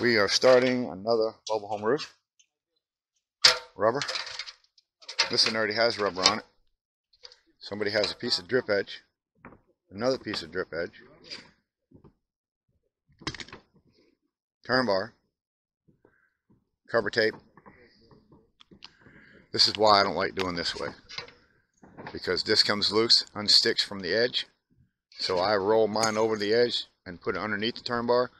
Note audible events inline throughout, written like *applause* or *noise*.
We are starting another mobile home roof. Rubber. This one already has rubber on it. Somebody has a piece of drip edge. Another piece of drip edge. Term bar. Cover tape. This is why I don't like doing this way. Because this comes loose, unsticks from the edge. So I roll mine over the edge and put it underneath the term bar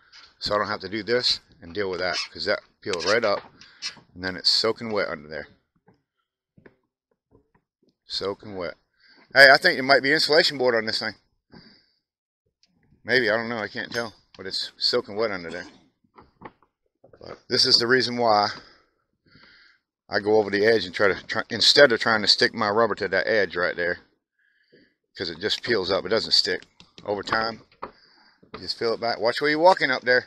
so I don't have to do this and deal with that because that peels right up and then it's soaking wet under there. Soaking wet. Hey, I think it might be insulation board on this thing. Maybe, I don't know, I can't tell. But it's soaking wet under there. But this is the reason why I go over the edge and try to, try, instead of trying to stick my rubber to that edge right there, because it just peels up, it doesn't stick. Over time, just fill it back. Watch where you're walking up there.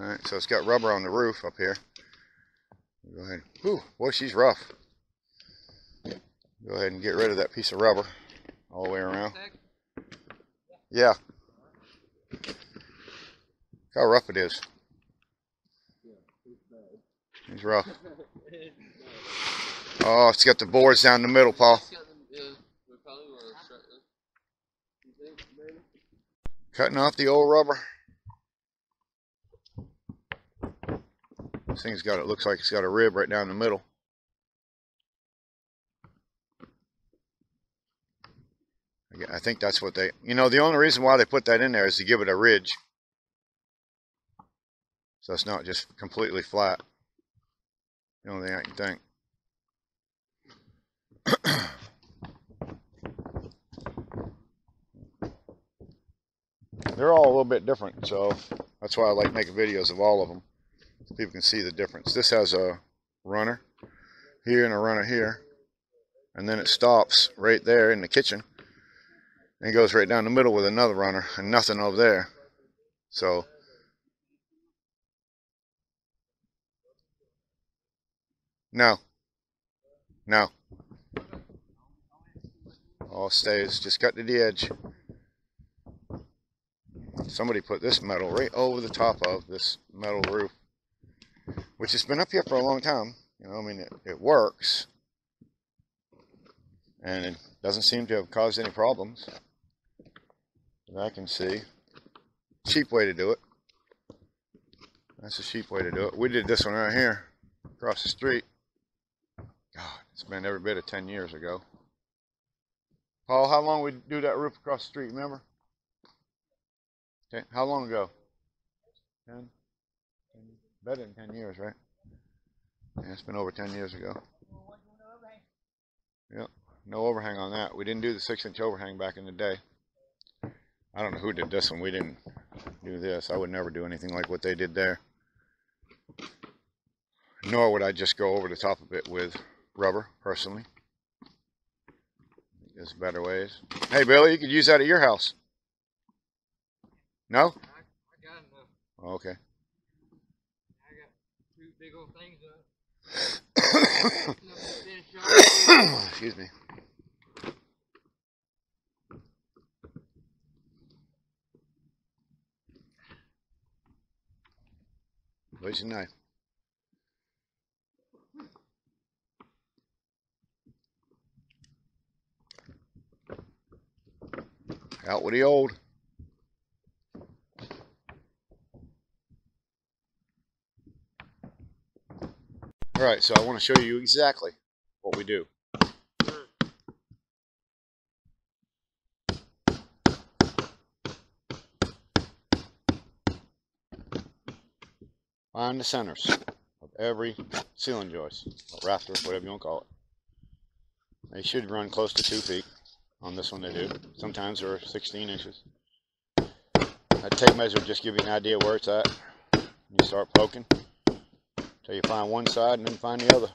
Alright, so it's got rubber on the roof up here. Go ahead. Ooh, boy, she's rough. Go ahead and get rid of that piece of rubber all the way around. Yeah. how rough it is. It's rough. *laughs* Oh, it's got the boards down the middle, Paul. Cutting off the old rubber. This thing's got, it looks like it's got a rib right down the middle. I think that's what they, you know, the only reason why they put that in there is to give it a ridge. So it's not just completely flat. The only thing I can think. *coughs* They're all a little bit different, so that's why I like making videos of all of them people can see the difference. This has a runner here and a runner here, and then it stops right there in the kitchen, and goes right down the middle with another runner and nothing over there. So no, no. All stays, just got to the edge. Somebody put this metal right over the top of this metal roof which has been up here for a long time. You know, I mean, it, it works. And it doesn't seem to have caused any problems that I can see. Cheap way to do it. That's a cheap way to do it. We did this one right here, across the street. God, it's been every bit of 10 years ago. Paul, how long we do that roof across the street, remember? Okay, how long ago? 10? Better than 10 years, right? Yeah, it's been over 10 years ago. Yep, no overhang on that. We didn't do the 6-inch overhang back in the day. I don't know who did this one. We didn't do this. I would never do anything like what they did there. Nor would I just go over the top of it with rubber, personally. There's better ways. Hey, Billy, you could use that at your house. No? Okay big old things up. *coughs* Excuse me. Where's your knife? Out with the old. Alright, so I want to show you exactly what we do. Find the centers of every ceiling joist, or rafter, whatever you want to call it. They should run close to 2 feet. On this one they do. Sometimes they're 16 inches. That tape measure will just give you an idea where it's at. You start poking. Till you find one side and then find the other.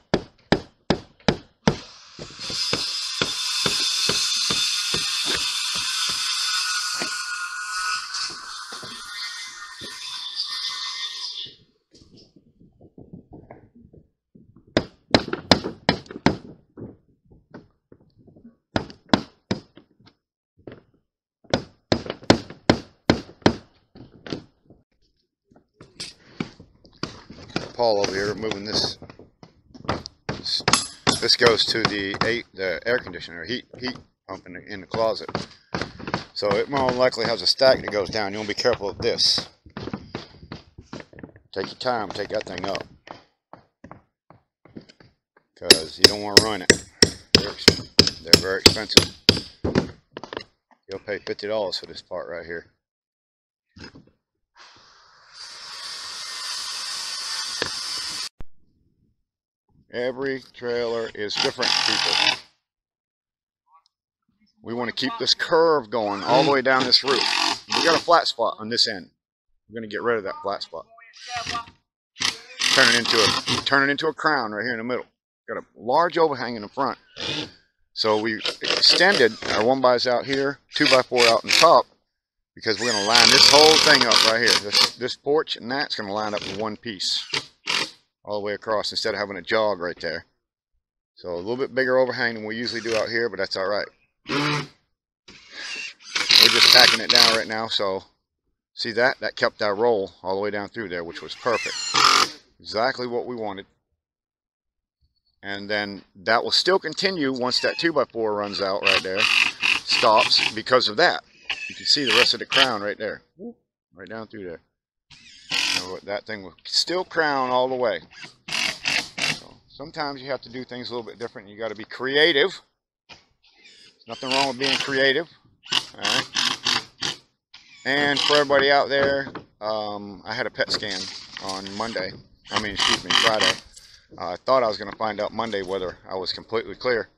Paul over here moving this. This, this goes to the eight, the air conditioner heat heat pump in the, in the closet. So it more likely has a stack that goes down. You want to be careful of this. Take your time, take that thing up. Because you don't want to ruin it. They're, they're very expensive. You'll pay $50 for this part right here. Every trailer is different, people. We want to keep this curve going all the way down this roof. We got a flat spot on this end. We're going to get rid of that flat spot. Turn it into a turn it into a crown right here in the middle. Got a large overhang in the front. So we extended our one bys out here, two by four out in the top, because we're going to line this whole thing up right here. This this porch and that's going to line up in one piece all the way across instead of having a jog right there. So a little bit bigger overhang than we usually do out here, but that's all right. We're just packing it down right now, so see that? That kept our roll all the way down through there, which was perfect. Exactly what we wanted. And then that will still continue once that 2x4 runs out right there. Stops because of that. You can see the rest of the crown right there. Right down through there. That thing will still crown all the way. So sometimes you have to do things a little bit different. You got to be creative. There's nothing wrong with being creative. All right. And for everybody out there, um, I had a PET scan on Monday. I mean, excuse me, Friday. Uh, I thought I was going to find out Monday whether I was completely clear.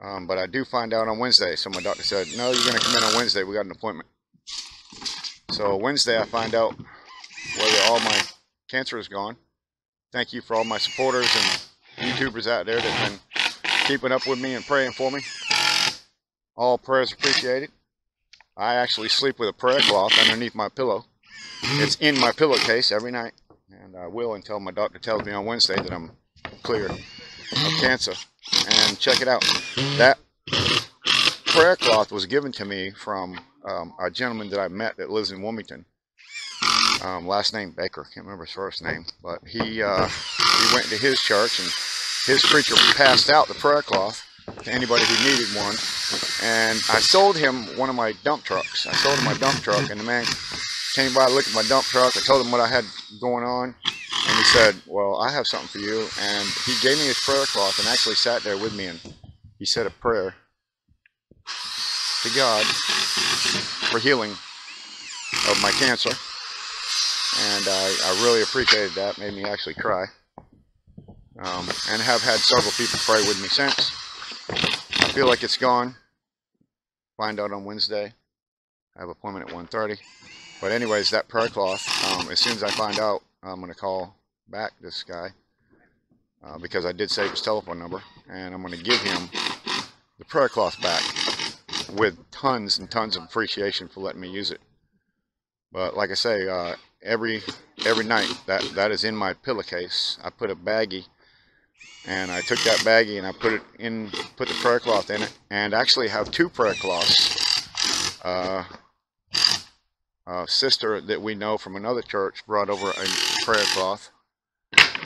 Um, but I do find out on Wednesday. So my doctor said, no, you're going to come in on Wednesday. We got an appointment. So Wednesday I find out whether all my cancer is gone. Thank you for all my supporters and YouTubers out there that have been keeping up with me and praying for me. All prayers appreciated. I actually sleep with a prayer cloth underneath my pillow. It's in my pillowcase every night, and I will until my doctor tells me on Wednesday that I'm clear of cancer. And check it out. That prayer cloth was given to me from um, a gentleman that I met that lives in Wilmington. Um, last name Baker, can't remember his first name, but he uh, he went to his church and his preacher passed out the prayer cloth to anybody who needed one. And I sold him one of my dump trucks. I sold him my dump truck, and the man came by, looked at my dump truck. I told him what I had going on, and he said, "Well, I have something for you." And he gave me his prayer cloth and actually sat there with me, and he said a prayer to God for healing of my cancer. And I, I really appreciated that. Made me actually cry. Um, and have had several people pray with me since. I feel like it's gone. Find out on Wednesday. I have appointment at 1.30. But anyways, that prayer cloth, um, as soon as I find out, I'm going to call back this guy. Uh, because I did save his telephone number. And I'm going to give him the prayer cloth back with tons and tons of appreciation for letting me use it. But like I say, uh, every every night that that is in my pillowcase. I put a baggie and I took that baggie and I put it in, put the prayer cloth in it, and actually have two prayer cloths. Uh, a sister that we know from another church brought over a prayer cloth,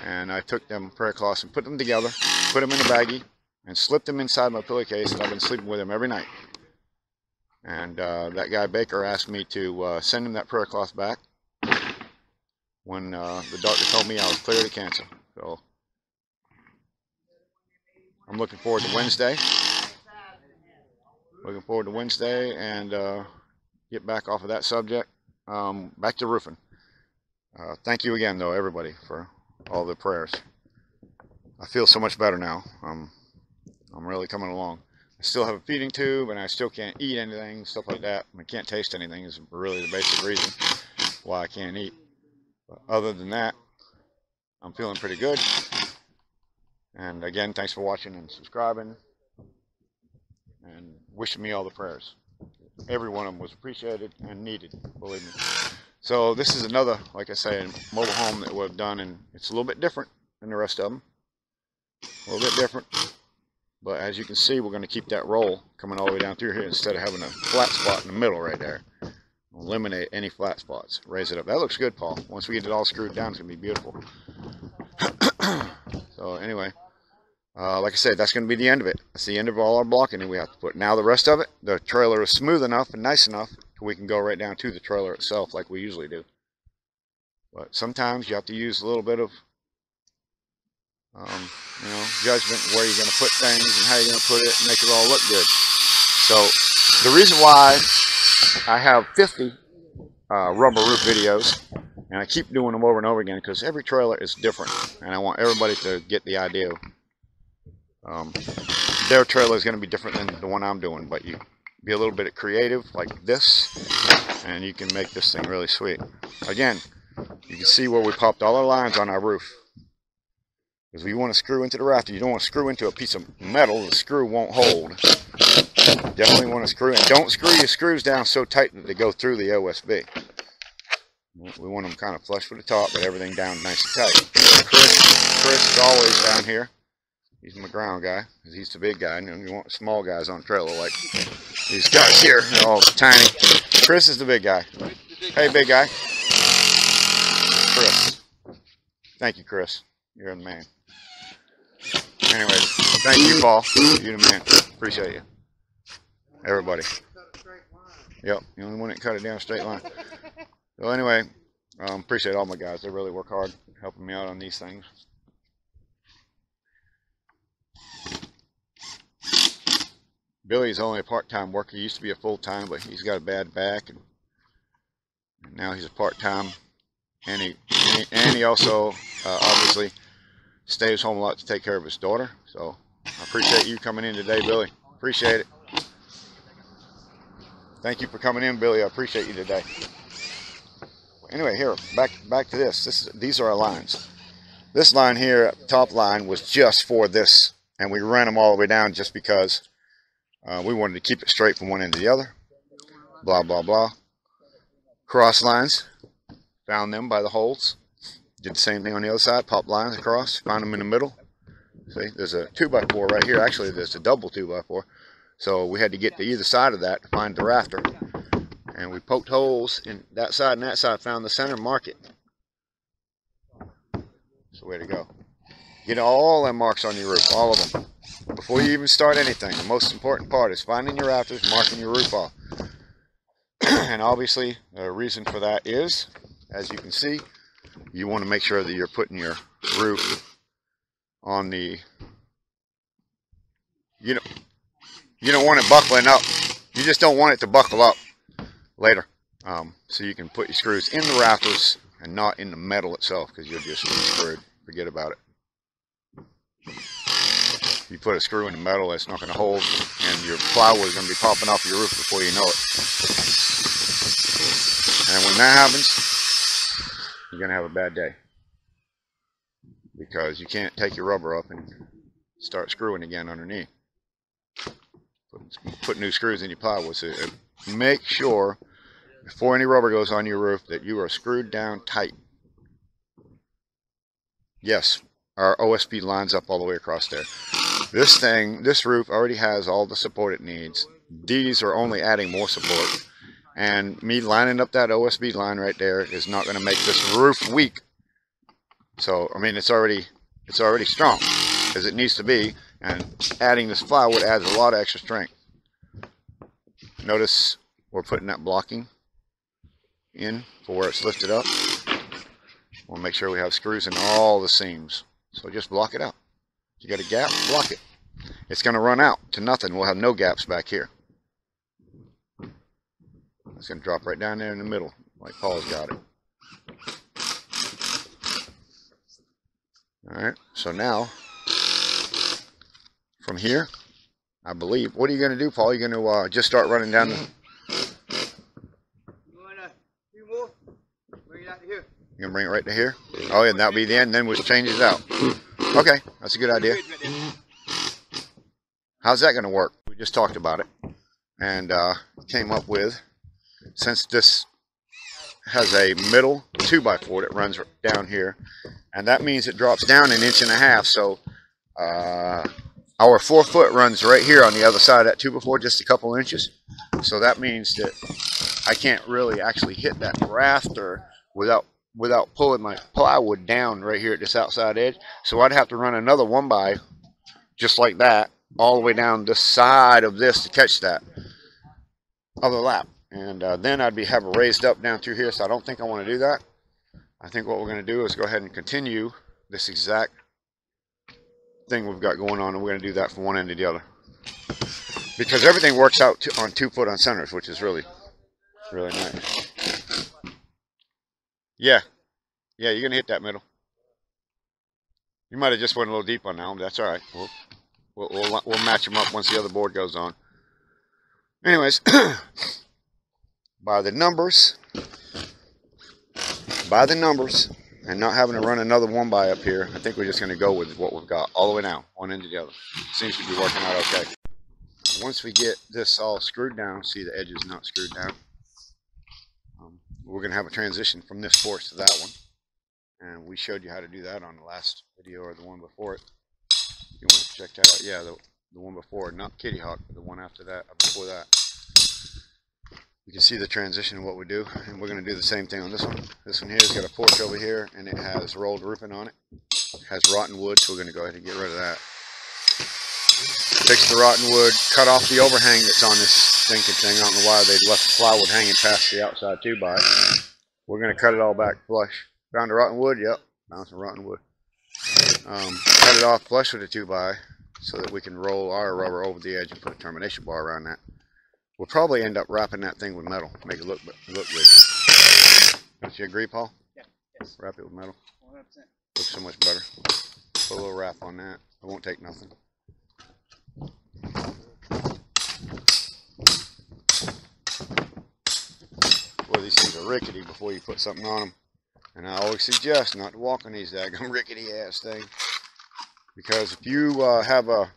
and I took them prayer cloths and put them together, put them in a baggie, and slipped them inside my pillowcase, and I've been sleeping with them every night. And uh, that guy Baker asked me to uh, send him that prayer cloth back when uh, the doctor told me I was clear of cancer. So I'm looking forward to Wednesday. Looking forward to Wednesday and uh, get back off of that subject. Um, back to roofing. Uh, thank you again, though, everybody, for all the prayers. I feel so much better now. I'm really coming along. I still have a feeding tube, and I still can't eat anything, stuff like that. I can't taste anything is really the basic reason why I can't eat. But other than that, I'm feeling pretty good. And again, thanks for watching and subscribing and wishing me all the prayers. Every one of them was appreciated and needed, believe me. So this is another, like I say, mobile home that we've done, and it's a little bit different than the rest of them. A little bit different. But as you can see, we're going to keep that roll coming all the way down through here instead of having a flat spot in the middle right there. Eliminate any flat spots. Raise it up. That looks good, Paul. Once we get it all screwed down, it's going to be beautiful. *clears throat* so anyway, uh, like I said, that's going to be the end of it. That's the end of all our blocking that we have to put. Now the rest of it, the trailer is smooth enough and nice enough we can go right down to the trailer itself like we usually do. But sometimes you have to use a little bit of, um, you know, judgment where you're going to put things and how you're going to put it and make it all look good. So the reason why I have 50 uh, rubber roof videos, and I keep doing them over and over again because every trailer is different, and I want everybody to get the idea. Um, their trailer is going to be different than the one I'm doing, but you be a little bit creative like this, and you can make this thing really sweet. Again, you can see where we popped all our lines on our roof. Because we want to screw into the rafter, you don't want to screw into a piece of metal, the screw won't hold. Definitely want to screw in. Don't screw your screws down so tight that they go through the OSB. We want them kind of flush with the top, but everything down nice and tight. Chris, Chris is always down here. He's my ground guy, because he's the big guy. And you want small guys on trailer like these guys here. They're all tiny. Chris is the big guy. Hey, big guy. Chris. Thank you, Chris. You're the man. Anyways, thank you, Paul. You're the man. Appreciate you. Everybody. Yep, the only one that cut it down a straight line. *laughs* So anyway, um, appreciate all my guys. They really work hard helping me out on these things. Billy's only a part-time worker. He used to be a full-time, but he's got a bad back, and, now he's a part-time. And he and he also uh, obviously stays home a lot to take care of his daughter. So I appreciate you coming in today, Billy. Appreciate it. Thank you for coming in, Billy. I appreciate you today. Anyway, here back back to this. This is, these are our lines. This line here, top line, was just for this, and we ran them all the way down just because uh, we wanted to keep it straight from one end to the other. Blah, blah, blah. Cross lines. Found them by the holes. Did the same thing on the other side. Pop lines across. Found them in the middle. See, there's a 2x4 right here. Actually, there's a double 2x4. So we had to get to either side of that to find the rafter. And we poked holes in that side and that side. Found the center market. That's the way to go. Get all them marks on your roof. All of them before you even start anything. The most important part is finding your rafters, marking your roof off. *clears throat* and obviously, the reason for that is, as you can see, you want to make sure that you're putting your roof on the, you know, you don't want it buckling up. You just don't want it to buckle up later. Um, so you can put your screws in the rafters and not in the metal itself because you'll just be screwed. Forget about it you put a screw in the metal, it's not going to hold, and your plywood is going to be popping off your roof before you know it. And when that happens, you're going to have a bad day. Because you can't take your rubber up and start screwing again underneath. Put, new screws in your plywood. So uh, make sure, before any rubber goes on your roof, that you are screwed down tight. Yes, our OSB lines up all the way across there. This thing, this roof already has all the support it needs. These are only adding more support. And me lining up that OSB line right there is not going to make this roof weak. So, I mean, it's already, it's already strong as it needs to be. And adding this plywood adds a lot of extra strength. Notice we're putting that blocking in for where it's lifted up. We'll make sure we have screws in all the seams. So just block it out. You got a gap, block it. It's going to run out to nothing. We'll have no gaps back here. It's going to drop right down there in the middle, like Paul's got it. Alright, so now, from here, I believe, what are you going to do, Paul? You're going to uh, just start running down the... You're going to bring it right to here? Oh, yeah, and that'll be the end. Then we'll change it out. Okay, that's a good idea. How's that going to work? We just talked about it and uh, came up with, since this has a middle 2x4 that runs down here, and that means it drops down an inch and a half, so uh, our four foot runs right here on the other side of that two before, just a couple inches. So that means that I can't really actually hit that rafter without without pulling my plywood down right here at this outside edge. So I'd have to run another one by just like that all the way down the side of this to catch that other lap. And uh, then I'd be have raised up down through here. So I don't think I want to do that. I think what we're going to do is go ahead and continue this exact thing we've got going on. And we're going to do that from one end to the other. Because everything works out to, on two foot on centers, which is really, really nice. Yeah. Yeah, you're going to hit that middle. You might have just went a little deep on that that's all right. We'll, we'll, we'll, we'll match them up once the other board goes on. Anyways, *coughs* by the numbers, by the numbers, and not having to run another one by up here, I think we're just going to go with what we've got all the way down, one end to the other. Seems to be working out okay. Once we get this all screwed down, see the edge is not screwed down, um, we're going to have a transition from this force to that one. And we showed you how to do that on the last video or the one before it. You want to check that out? Yeah, the, the one before, not Kitty Hawk, but the one after that, before that. You can see the transition of what we do, and we're going to do the same thing on this one. This one here has got a porch over here, and it has rolled roofing on it. It has rotten wood, so we're going to go ahead and get rid of that. Fix the rotten wood, cut off the overhang that's on this stinking thing. I don't know why they left the plywood hanging past the outside two by. We're going to cut it all back flush. Found a rotten wood? Yep, found some rotten wood. Um, cut it off flush with a 2 by so that we can roll our rubber over the edge and put a termination bar around that. We'll probably end up wrapping that thing with metal, make it look look good. Don't you agree, Paul? Yeah. Yes. Wrap it with metal. 100%. Looks so much better. Put a little wrap on that. It won't take nothing. Boy, these things are rickety before you put something on them. And I always suggest not to walk on these daggum *laughs* rickety ass thing. Because if you uh, have a,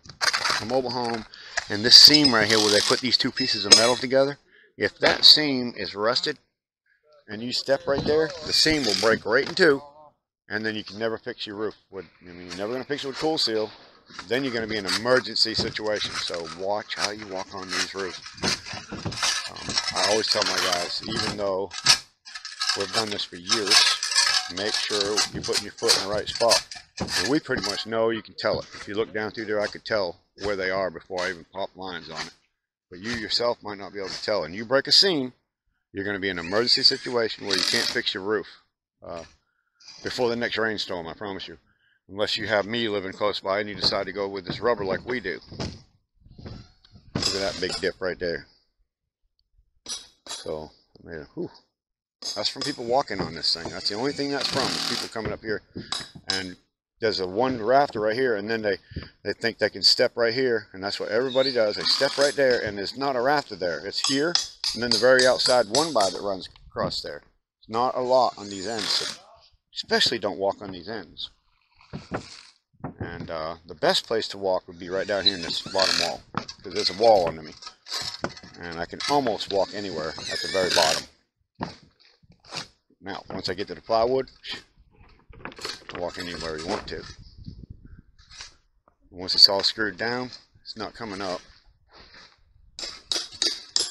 a mobile home and this seam right here where they put these two pieces of metal together, if that seam is rusted and you step right there, the seam will break right in two and then you can never fix your roof. With, I mean, you're never going to fix it with Kool Seal. Then you're going to be in an emergency situation. So watch how you walk on these roofs. Um, I always tell my guys, even though we've done this for years, make sure you're putting your foot in the right spot. And we pretty much know, you can tell it. If you look down through there, I could tell where they are before I even pop lines on it. But you yourself might not be able to tell. And you break a seam, you're going to be in an emergency situation where you can't fix your roof uh, before the next rainstorm, I promise you. Unless you have me living close by and you decide to go with this rubber like we do. Look at that big dip right there. So, yeah, whew. That's from people walking on this thing. That's the only thing that's from. Is people coming up here. And there's a one rafter right here and then they they think they can step right here and that's what everybody does. They step right there and there's not a rafter there. It's here and then the very outside one by that runs across there. It's not a lot on these ends so especially don't walk on these ends. And uh, the best place to walk would be right down here in this bottom wall because there's a wall under me. And I can almost walk anywhere at the very bottom now once I get to the plywood walk anywhere you want to. Once it's all screwed down, it's not coming up.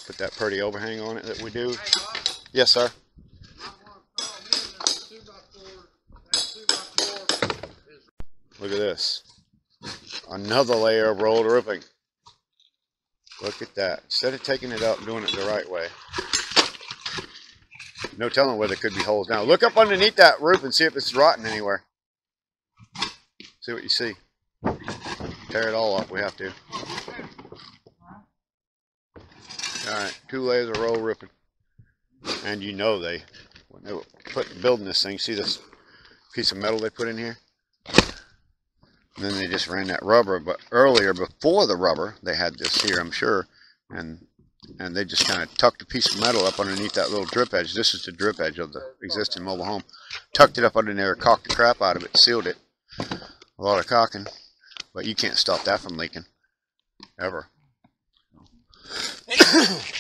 Put that pretty overhang on it that we do. Yes, sir. Look at this. Another layer of rolled roofing. Look at that. Instead of taking it up and doing it the right way, no telling where there could be holes. Now, look up underneath that roof and see if it's rotten anywhere. See what you see. Tear it all up. We have to. Alright, two layers of roll roofing. And you know they, when they were put, building this thing, see this piece of metal they put in here? And then they just ran that rubber, but earlier, before the rubber, they had this here, I'm sure, and and they just kind of tucked a piece of metal up underneath that little drip edge. This is the drip edge of the existing mobile home. Tucked it up under there, cocked the crap out of it, sealed it. A lot of caulking, but you can't stop that from leaking, ever.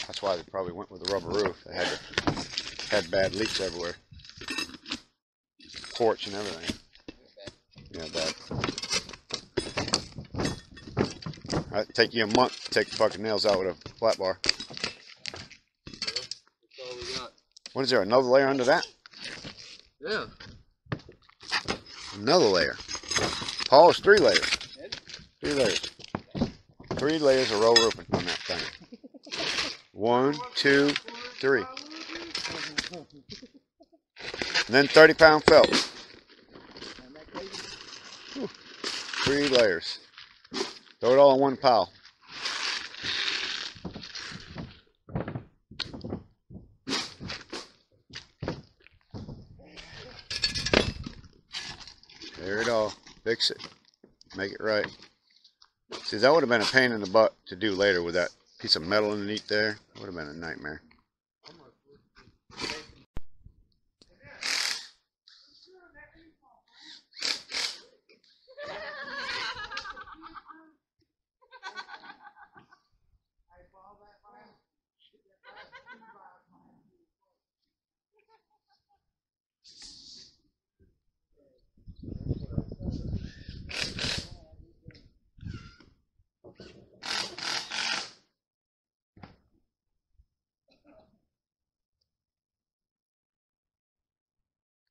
That's why they probably went with the rubber roof. They had to, had bad leaks everywhere, porch and everything. Yeah, bad. That'd take you a month to take the fucking nails out with a flat bar. That's all we got. What is there? Another layer under that? Yeah. Another layer. Paul, it's three layers. Three layers. Three layers of roll roofing on that thing. One, two, three. And then 30 pound felt. Whew. Three layers. Throw it all in one pile. There it all. Fix it. Make it right. See, that would have been a pain in the butt to do later with that piece of metal underneath there. It Would have been a nightmare.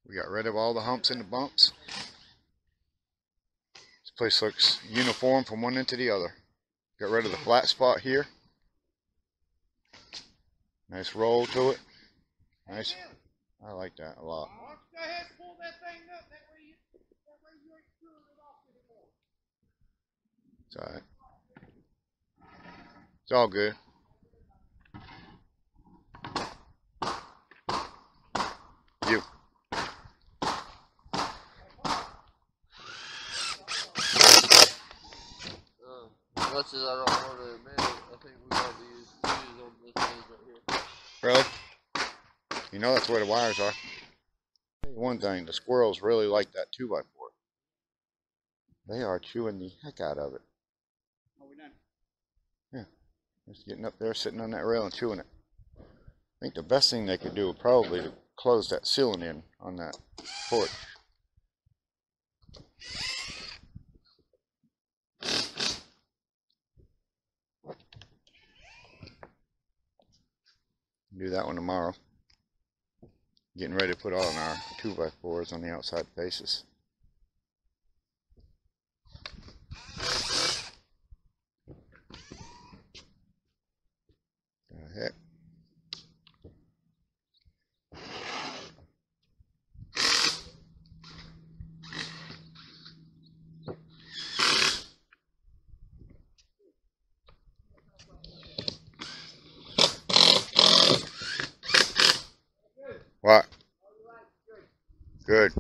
We got rid of all the humps and the bumps. This place looks uniform from one end to the other. Got rid of the flat spot here. Nice roll to it. Nice. I like that a lot. It's. It's all good. You. Uh, as much as I don't want to admit it, I think we got to use fuses on this thing right here. Really? You know that's where the wires are. Tell you One thing, the squirrels really like that 2x4. They are chewing the heck out of it. Yeah. Just getting up there, sitting on that rail and chewing it. I think the best thing they could do would probably to close that ceiling in on that porch. Do that one tomorrow. Getting ready to put on our 2x4s on the outside faces. The heck? What? Good.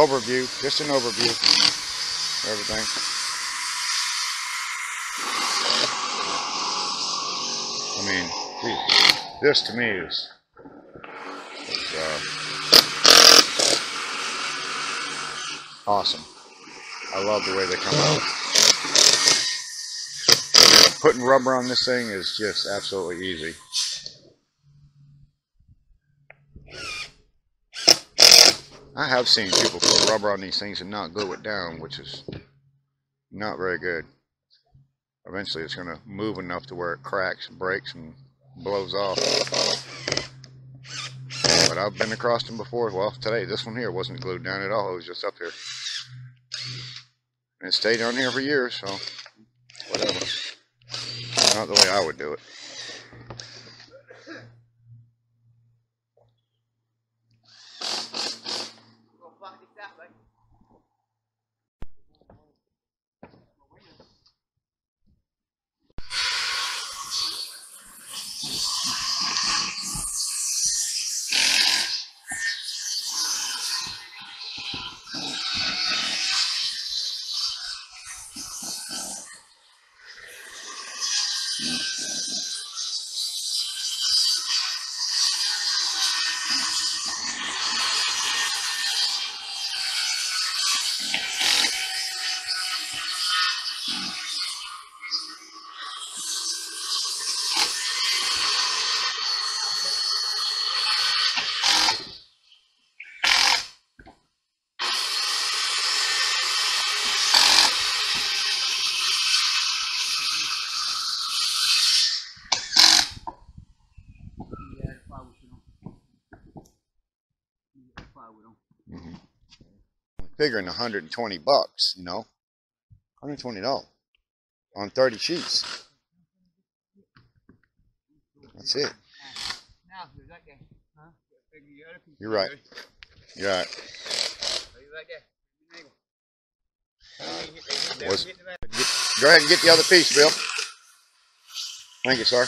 Overview, just an overview. of Everything. I mean, gee, this to me is, is uh, awesome. I love the way they come out. Putting rubber on this thing is just absolutely easy. I have seen people put rubber on these things and not glue it down, which is not very good. Eventually it's going to move enough to where it cracks and breaks and blows off. But I've been across them before. Well, today, this one here wasn't glued down at all. It was just up here. And it stayed on here for years, so whatever. Not the way I would do it. Mm-hmm. Figuring 120 bucks, you know, 120 dollars on 30 sheets. That's it. You're right. You're right. Was-. Go ahead and get the other piece, Bill. Thank you, sir.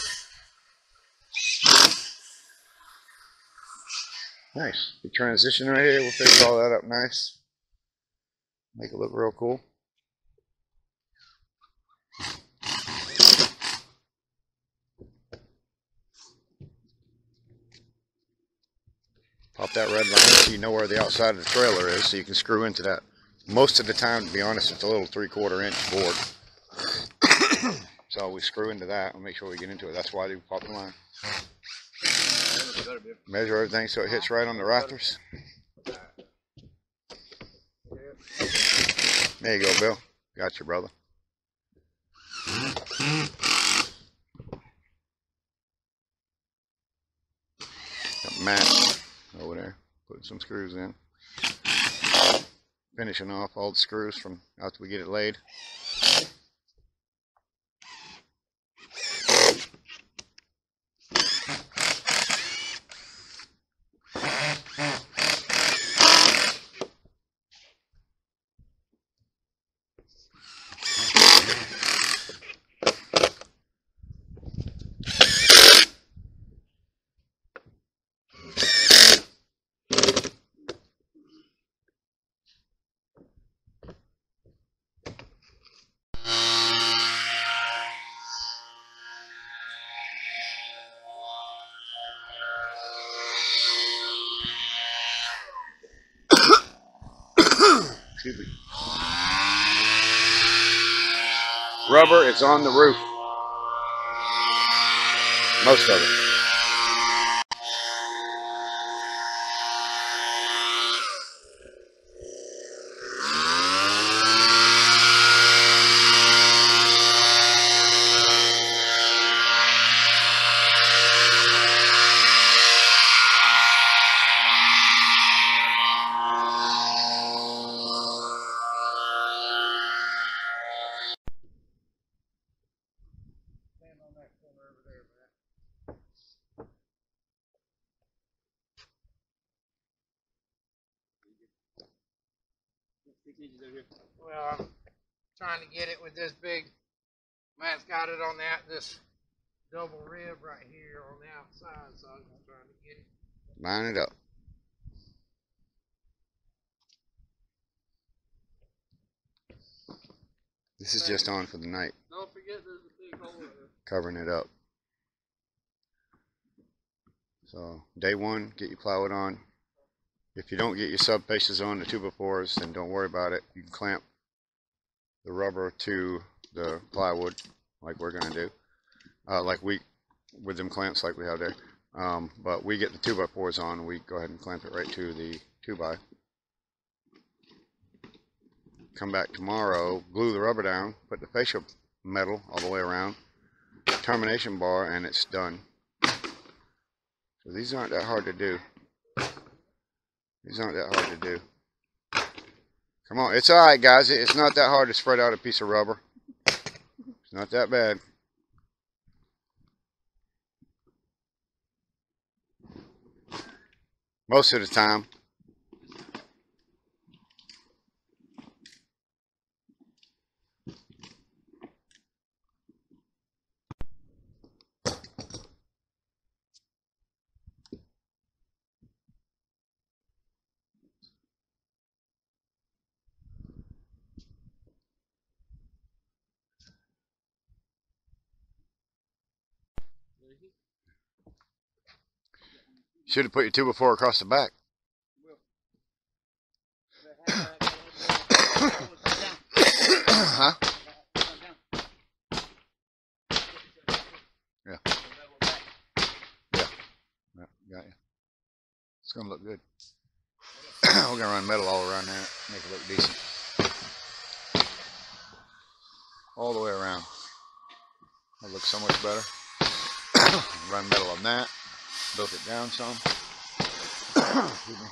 Nice. The transition right here. We'll fix all that up nice. Make it look real cool. Pop that red line so you know where the outside of the trailer is so you can screw into that. Most of the time, to be honest, it's a little three quarter inch board. *coughs* so we screw into that and make sure we get into it. That's why they pop the line. Measure everything so it hits right on the rafters. There you go, Bill. Got you, brother. Got Matt over there putting some screws in. Finishing off all the screws from after we get it laid. Rubber is on the roof. Most of it. Get it with this big, Matt's got it on that, this double rib right here on the outside, so I'm just trying to get it. Line it up. This is just on for the night, Don't forget there's a big hole in there. covering it up. So day one, get your plywood on. If you don't get your sub faces on the two by fours, then don't worry about it. You can clamp the rubber to the plywood like we're gonna do. Uh, like we, with them clamps like we have there. Um, but we get the two by fours on, we go ahead and clamp it right to the two by. Come back tomorrow, glue the rubber down, put the facia metal all the way around, termination bar, and it's done. So these aren't that hard to do. These aren't that hard to do. Come on, it's alright guys, it's not that hard to spread out a piece of rubber. It's not that bad. Most of the time. Should have put your two before across the back. huh? Yeah. Yeah, got you. It's gonna look good. *clears throat* We're gonna run metal all around there, make it look decent. All the way around. That looks so much better. *coughs* run metal on that built it down some. Excuse me.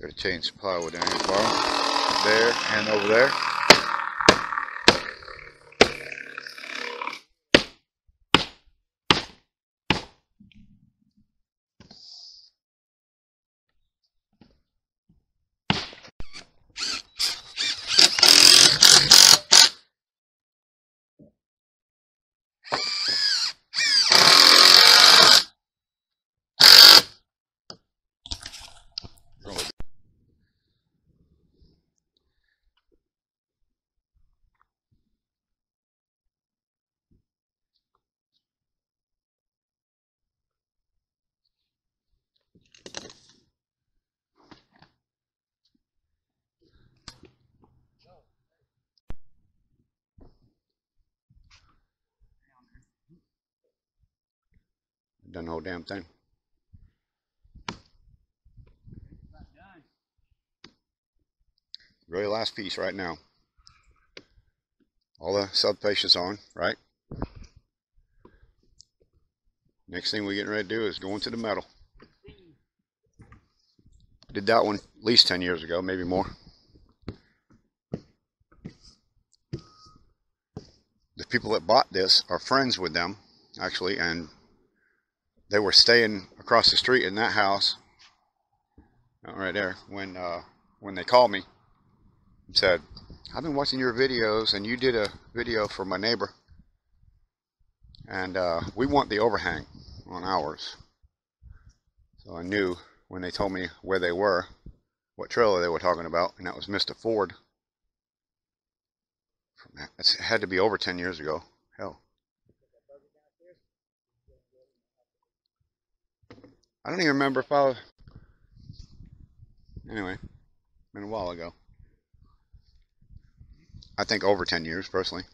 Got to change the plywood in here, There and over there. Done the whole damn thing. Really last piece right now. All the subfacia's on, right? Next thing we're getting ready to do is go into the metal. Did that one at least 10 years ago, maybe more. The people that bought this are friends with them, actually, and they were staying across the street in that house uh, right there when uh, when they called me and said I've been watching your videos and you did a video for my neighbor and uh, we want the overhang on ours. So I knew when they told me where they were what trailer they were talking about and that was Mr. Ford. It had to be over 10 years ago. Hell I don't even remember if I was... Anyway, been a while ago. I think over 10 years, personally.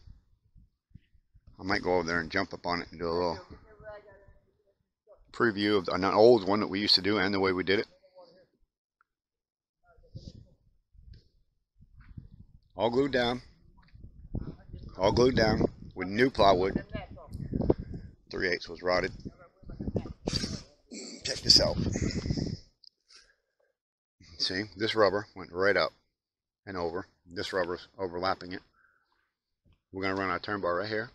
I might go over there and jump up on it and do a little preview of an old one that we used to do and the way we did it. All glued down. All glued down with new plywood. 3 eighths was rotted check this out. See, this rubber went right up and over. This rubber's overlapping it. We're going to run our term bar right here.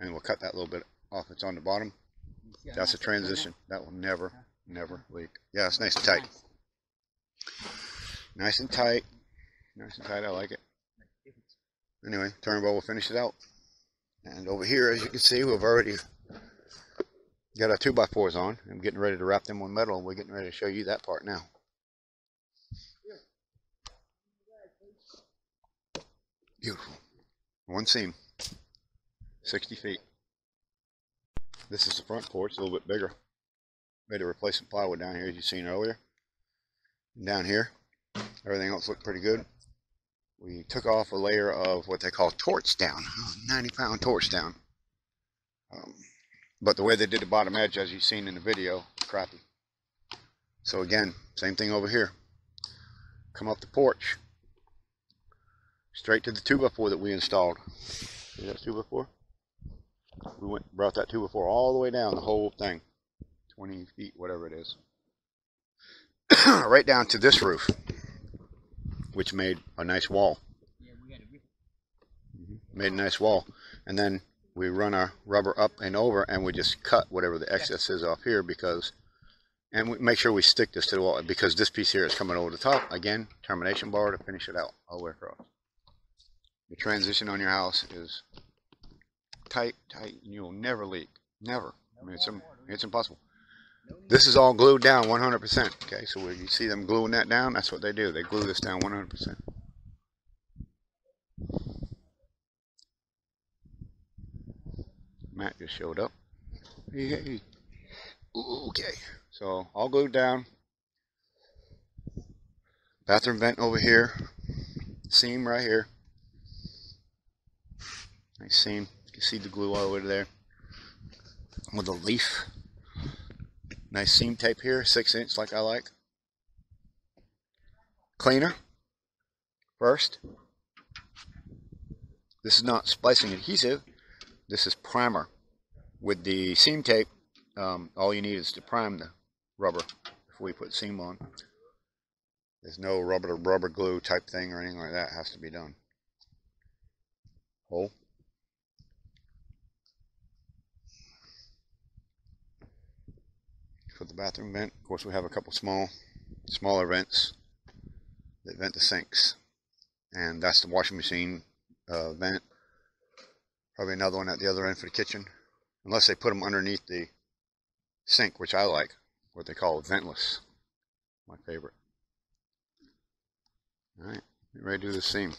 And we'll cut that little bit off. It's on the bottom. That's a transition. That will never, never leak. Yeah, it's nice and tight. Nice and tight. Nice and tight. I like it. Anyway, term bar will finish it out. And over here, as you can see, we've already Got our 2x4s on. I'm getting ready to wrap them on metal, and we're getting ready to show you that part now. Beautiful. One seam. 60 feet. This is the front porch, a little bit bigger. Made to replace some plywood down here, as you've seen earlier. Down here, everything else looked pretty good. We took off a layer of what they call torch down, 90 pound torch down. Um, but the way they did the bottom edge, as you've seen in the video, crappy. So again, same thing over here. Come up the porch. Straight to the 2x4 that we installed. See that 2x4? We went brought that 2x4 all the way down, the whole thing. 20 feet, whatever it is. *clears throat* right down to this roof. Which made a nice wall. Made a nice wall. And then we run our rubber up and over and we just cut whatever the excess is off here because and we make sure we stick this to the wall because this piece here is coming over the top again termination bar to finish it out all the way across. The transition on your house is tight tight and you'll never leak never. I mean it's, it's impossible. This is all glued down 100% okay? So when you see them gluing that down that's what they do. They glue this down 100% Matt just showed up. Okay. So all glued down. Bathroom vent over here. Seam right here. Nice seam. You can see the glue all the over there. With a leaf. Nice seam tape here, six inch like I like. Cleaner. First. This is not splicing adhesive. This is primer. With the seam tape, um, all you need is to prime the rubber before you put seam on. There's no rubber rubber glue type thing or anything like that has to be done. Hole. For the bathroom vent, of course, we have a couple small, smaller vents that vent the sinks, and that's the washing machine uh, vent. Probably another one at the other end for the kitchen, unless they put them underneath the sink, which I like, what they call ventless. My favorite. All right, get ready to do the seam.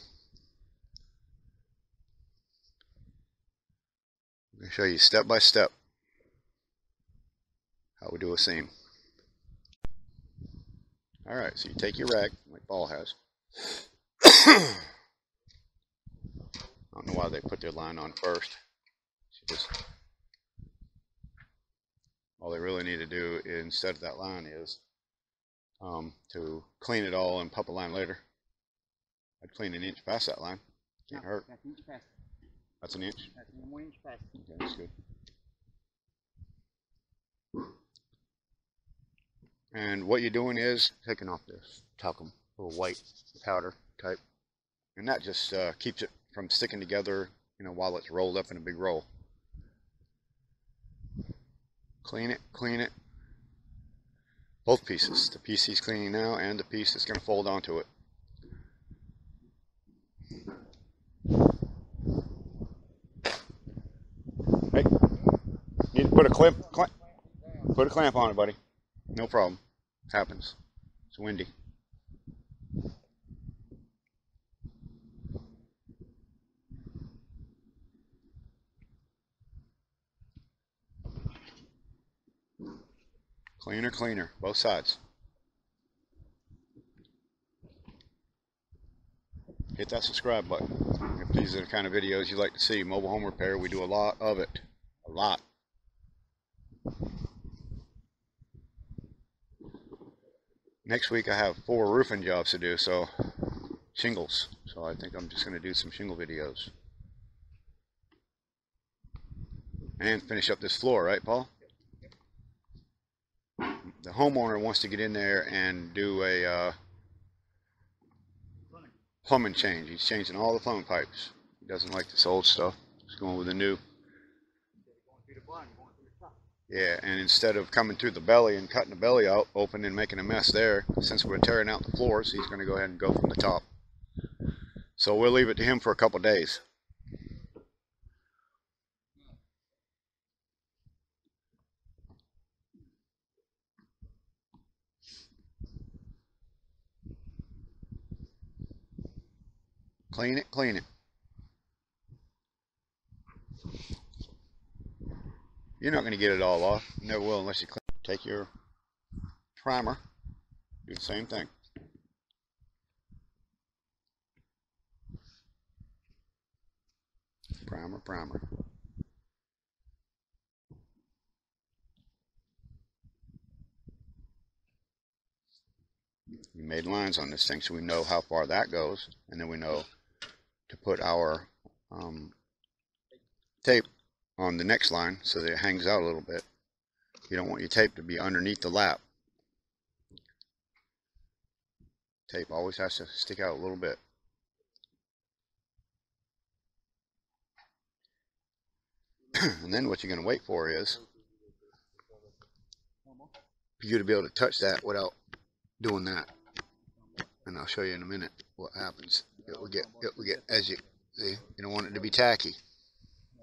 I'm going to show you step by step how we do a seam. All right, so you take your rag, like Paul has. *coughs* I don't know why they put their line on first. Just all they really need to do instead of that line is um, to clean it all and pop a line later. I'd clean an inch past that line. Can't hurt. That's an inch past. That's an inch. That's one inch past. Okay, that's good. And what you're doing is taking off this talcum, little white powder type, and that just uh, keeps it from sticking together, you know, while it's rolled up in a big roll. Clean it, clean it. Both pieces, the piece he's cleaning now and the piece that's going to fold onto it. Hey, need to put a clamp, clamp, put a clamp on it, buddy. No problem. Happens. It's windy. Cleaner, cleaner, both sides. Hit that subscribe button. If these are the kind of videos you like to see, mobile home repair, we do a lot of it. A lot. Next week I have four roofing jobs to do, so shingles. So I think I'm just going to do some shingle videos. And finish up this floor, right, Paul? The homeowner wants to get in there and do a uh, plumbing change. He's changing all the plumbing pipes. He doesn't like this old stuff. He's going with the new. Yeah, and instead of coming through the belly and cutting the belly out open and making a mess there, since we're tearing out the floors, he's going to go ahead and go from the top. So we'll leave it to him for a couple days. Clean it, clean it. You're not going to get it all off. Never will unless you clean. Take your primer. Do the same thing. Primer, primer. We made lines on this thing so we know how far that goes. And then we know to put our um, tape on the next line so that it hangs out a little bit. You don't want your tape to be underneath the lap. Tape always has to stick out a little bit. *clears throat* and then what you're going to wait for is for you to be able to touch that without doing that. And I'll show you in a minute what happens. It will get, it will get, as you see, you don't want it to be tacky.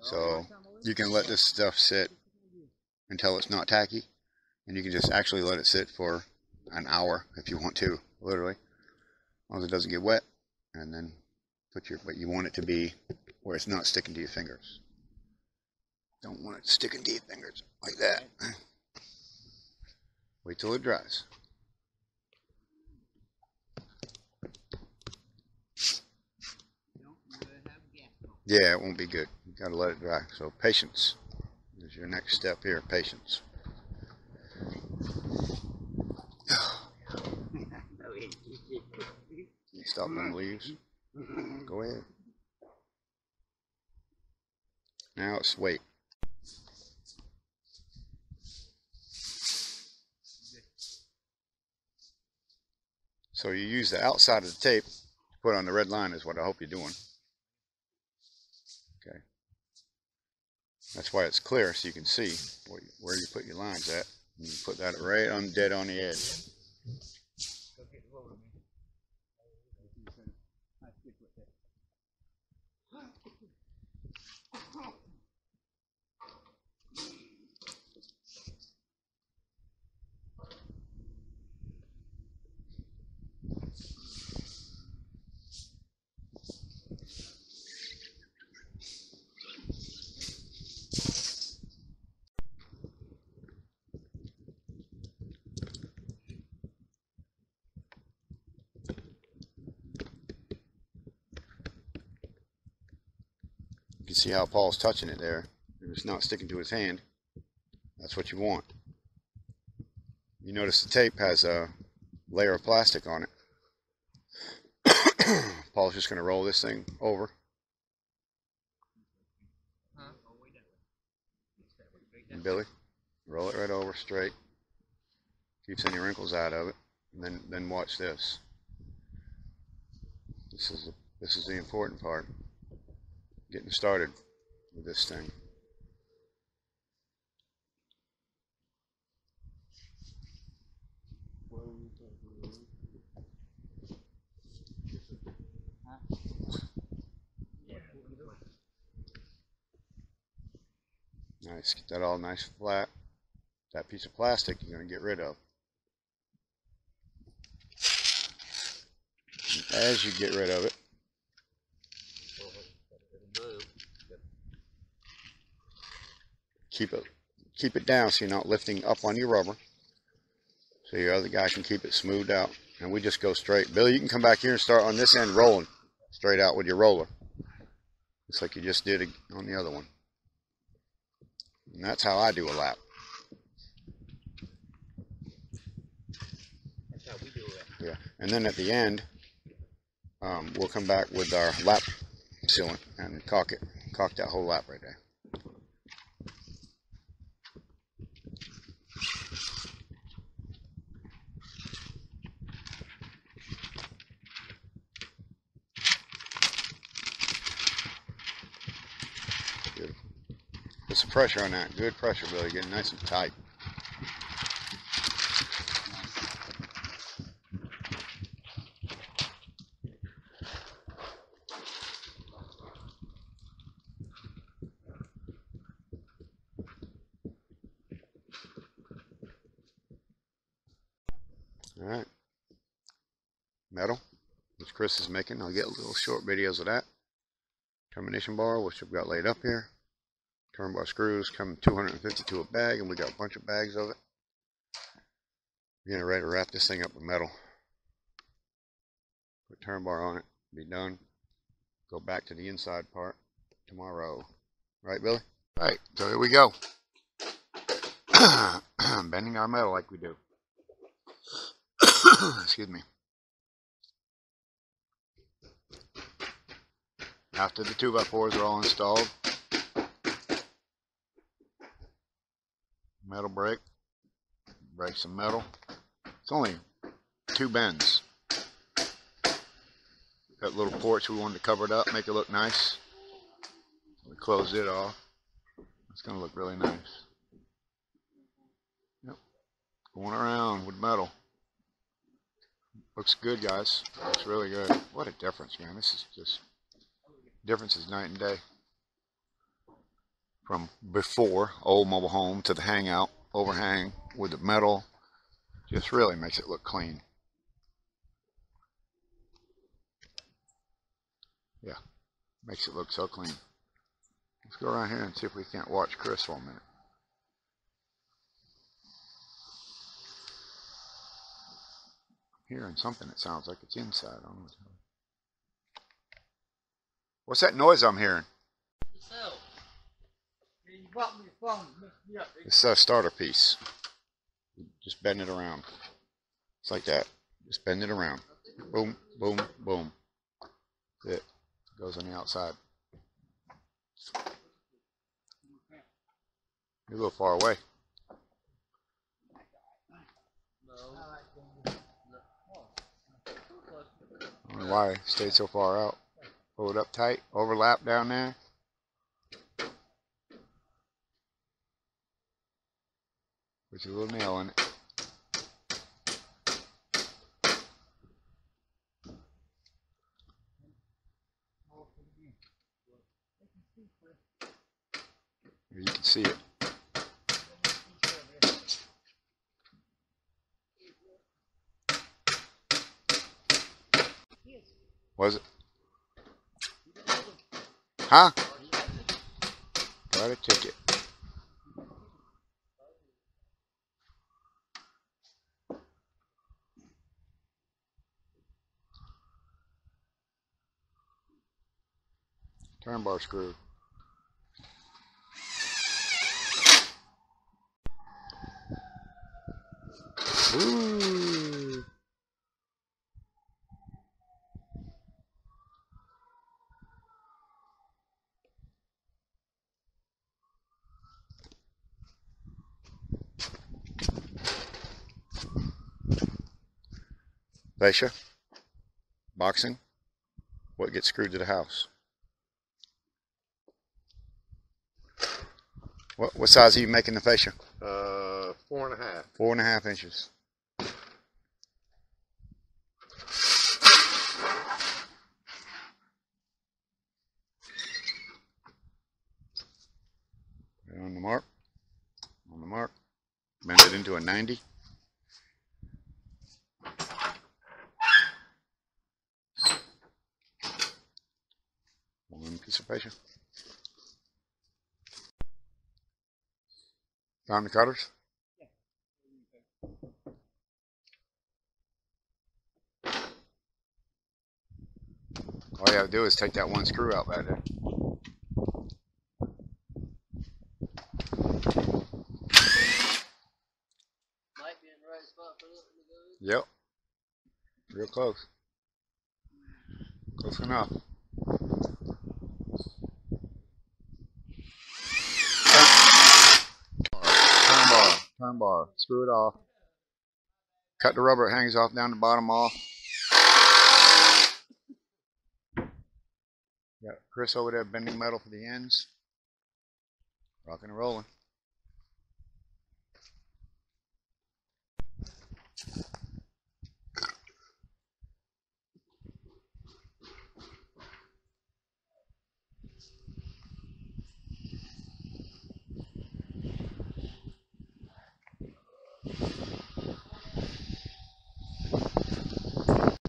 So you can let this stuff sit until it's not tacky and you can just actually let it sit for an hour if you want to literally. As long as it doesn't get wet and then put your but you want it to be where it's not sticking to your fingers. Don't want it sticking to your fingers like that. Wait till it dries You don't want to have gas. on. Yeah it won't be good you got to let it dry so patience is your next step here patience You stop them leaves. Go ahead. Now it's wait. So you use the outside of the tape to put on the red line is what I hope you're doing. Okay. That's why it's clear so you can see where you, put your lines at. You put that right on dead on the edge. See how Paul's touching it there. and It's not sticking to his hand. That's what you want. You notice the tape has a layer of plastic on it. *coughs* Paul's just going to roll this thing over. And Billy, roll it right over straight. Keeps any wrinkles out of it. And then then watch this. This is this is the important part. Getting started with this thing. Nice. Get that all nice flat. That piece of plastic you're going to get rid of. And as you get rid of it, It'll move. Keep it keep it down so you're not lifting up on your rubber. So your other guy can keep it smoothed out. And we just go straight. Billy, you can come back here and start on this end rolling straight out with your roller. Just like you just did on the other one. And that's how I do a lap. That's how we do it. Yeah. And then at the end, um, we'll come back with our lap sealant and caulk it. Caulk that whole lap right there. Beautiful. Put some pressure on that. Good pressure, Billy. Getting nice and tight. All right. Metal, which Chris is making. I'll get little short videos of that. Termination bar, which I've got laid up here. Term bar screws come 250 to a bag, and we got a bunch of bags of it. We're getting ready to wrap this thing up with metal. Put term bar on it, be done. Go back to the inside part tomorrow. Right, Billy? Right, so here we go. *clears throat* Bending our metal like we do. *clears throat* Excuse me. After the 2x4s are all installed, metal brake, break some metal. It's only two bends. That little porch, we wanted to cover it up, make it look nice. We closed it off. It's going to look really nice. Yep. Going around with metal. Looks good, guys. Looks really good. What a difference, man. This is just, difference is night and day. From before, old mobile home, to the hangout, overhang with the metal. Just really makes it look clean. Yeah, makes it look so clean. Let's go around here and see if we can't watch Chris for a minute. hearing something that sounds like it's inside. Don't. What's that noise I'm hearing? Yourself. You bought me a phone. messed me up. It's a starter piece. Just bend it around. It's like that. Just bend it around. Boom, boom, boom. It. Goes on the outside. You're a little far away. No. don't know why it stayed so far out. Pull it up tight. Overlap down there. Put your little nail in it. You can see it. Was it? Huh? Got a ticket. Term bar screw. Ooh. Boxing, what gets screwed to the house? What, what size are you making the fascia? Uh, four and a half. Four and a half inches. On the mark. On the mark. Bend it into a 90. One piece of fascia. Found the cutters? All you have to do is take that one screw out back there. Might be in the right spot for to go. Yep. Real close. Close enough. Term bar. Screw it off. Cut the rubber it hangs off down the bottom off. Got Chris over there bending metal for the ends. Rocking and rolling.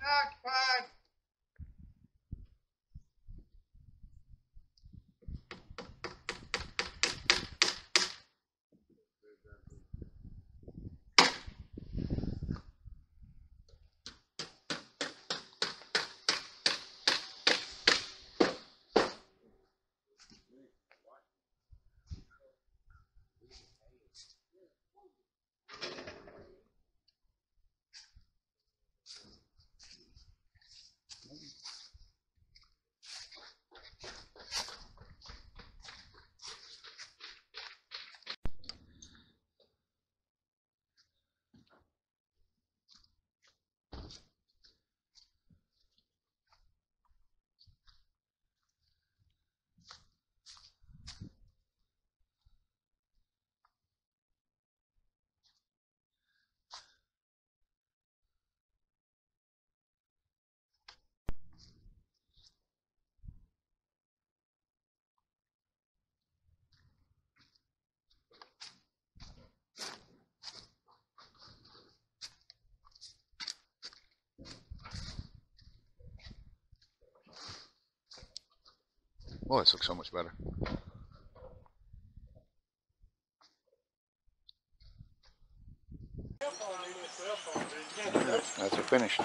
Occupied. Oh, this looks so much better. That's a finished.